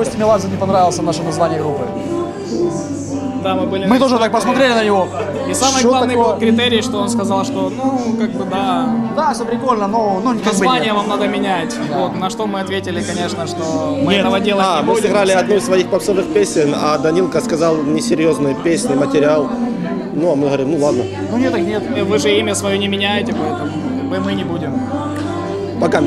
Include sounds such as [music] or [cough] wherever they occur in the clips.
Косте Меладзе не понравился наше название группы. Да, мы были Мы тоже так посмотрели на него. И самый Что главный такое? был критерий, что он сказал, что, ну, как бы, да, Да, все прикольно, но ну, как бы название нет. вам надо менять. Вот, на что мы ответили, конечно, что мы этого делать А, не мы будем. сыграли одну из своих попсовых песен, а Данилка сказал несерьезные песни, материал. Ну, а мы говорим, ну ладно, Ну нет, так нет. Вы же имя свое не меняете, поэтому бы мы не будем. пока.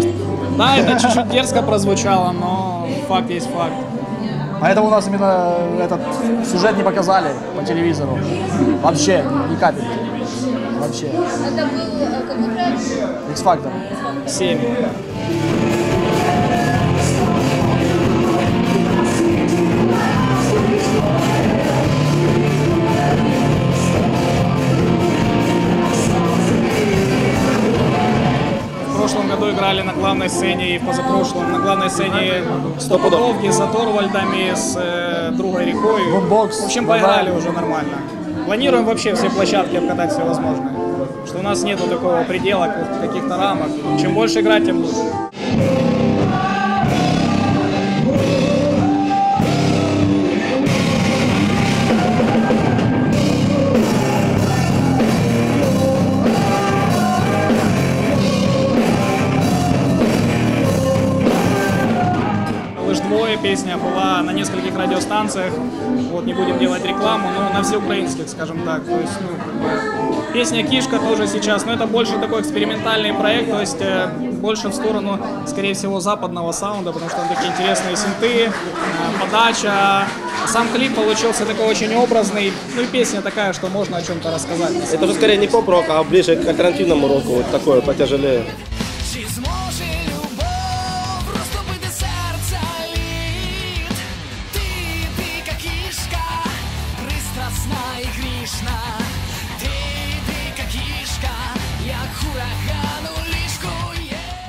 Да, это чуть-чуть дерзко прозвучало, но факт есть факт. А Поэтому у нас именно этот сюжет не показали по телевизору. Вообще, ни капельки. Вообще. Это был э, какой проект? X-Factor. 7. Прошлом году играли на главной сцене и в позапрошлом на главной сцене стопудовки с Торвальдами, с э, другой рекой. Бумбокс, В общем, поиграли уже нормально. Планируем вообще все площадки обкатать все возможные. Что у нас нету такого предела, как- каких-то рамок. Чем больше играть, тем лучше. Двое песня была на нескольких радиостанциях. Вот не будем делать рекламу, но на всеукраинских, скажем так. То есть, ну, песня Кишка тоже сейчас, но это больше такой экспериментальный проект, то есть э, больше в сторону, скорее всего, западного саунда, потому что там такие интересные синты, э, подача. Сам клип получился такой очень образный, ну и песня такая, что можно о чем-то рассказать. Это уже скорее не поп-рок, а ближе к альтернативному року, вот такое, потяжелее.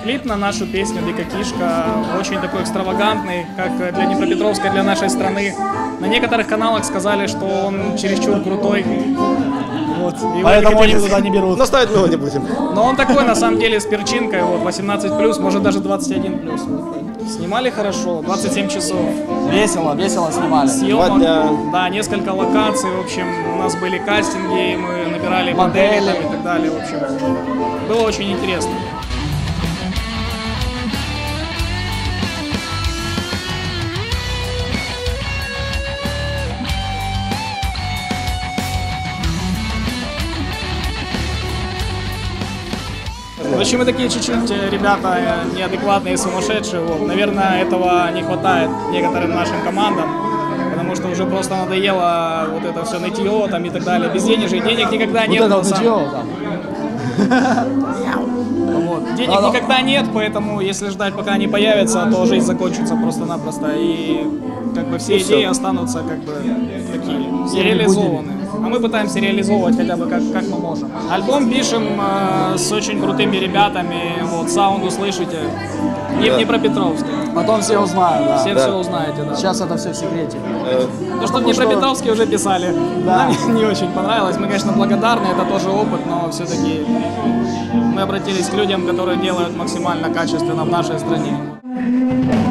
Клип на нашу песню «Дика кишка» очень такой экстравагантный, как для Днепропетровска, для нашей страны. На некоторых каналах сказали, что он чересчур крутой. Вот. Его Поэтому они туда не берут. Но ставить мы его не будем. Но он такой, на самом деле, с перчинкой, вот, 18+, может даже 21+. Вот. Снимали хорошо, 27 часов. Весело, весело снимали. Съемок, дня. да, несколько локаций, в общем, у нас были кастинги, мы набирали модели Модели. там и так далее, в общем. Было очень интересно. В общем, мы такие чуть-чуть э, ребята э, неадекватные, сумасшедшие. Вот. Наверное, этого не хватает некоторым нашим командам, потому что уже просто надоело вот это все нытье там и так далее. Без денег денег никогда Вот нет. это на вот самом- ничего там. Вот. Денег Ладно. никогда нет, поэтому если ждать, пока они появятся, то жизнь закончится просто-напросто. И как бы все И идеи останутся как бы такие, не реализованы. А мы пытаемся реализовывать хотя бы как, как мы можем. Альбом пишем э, с очень крутыми ребятами. Вот, саунд услышите. Не в Днепропетровске. Потом все узнают, да. Все Да. все узнаете, да. Сейчас это все в секрете. Э, То, что в Потому что- Днепропетровске уже писали. Да. Нам [laughs] не очень понравилось. Мы, конечно, благодарны, это тоже опыт, но все-таки обратились к людям, которые делают максимально качественно в нашей стране.